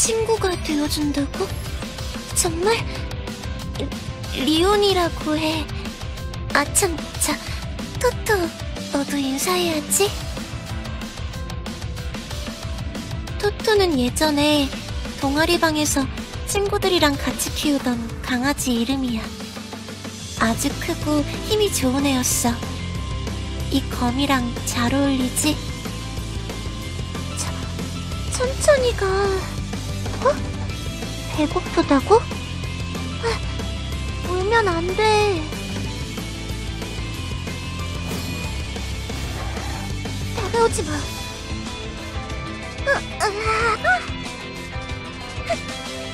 친구가 되어준다고? 정말? 리온이라고 해. 아참, 자, 토토, 너도 인사해야지. 토토는 예전에 동아리방에서 친구들이랑 같이 키우던 강아지 이름이야. 아주 크고 힘이 좋은 애였어. 이 검이랑 잘 어울리지? 천, 천천히 가. 어? 배고프다고? 아, 울면 안 돼. 다가오지 마.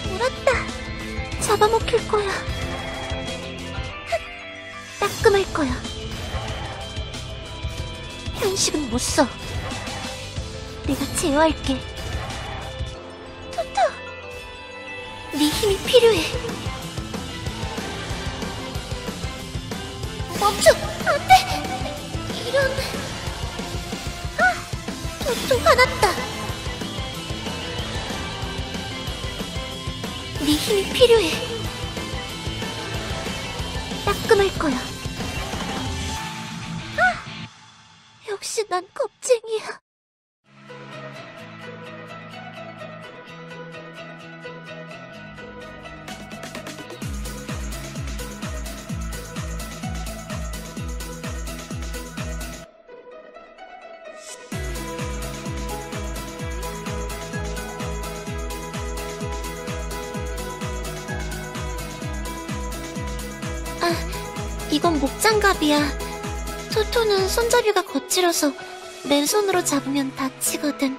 물었다. 잡아먹힐 거야. 따끔할 거야. 현식은 못 써. 내가 제어할게. 네 힘이 필요해. 멈춰! 안 돼! 이런... 아! 토토 화났다. 네 힘이 필요해. 따끔할 거야. 아! 역시 난 겁쟁이야. 아, 이건 목장갑이야. 토토는 손잡이가 거칠어서 맨손으로 잡으면 다치거든.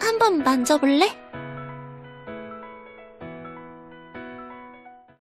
한번 만져볼래?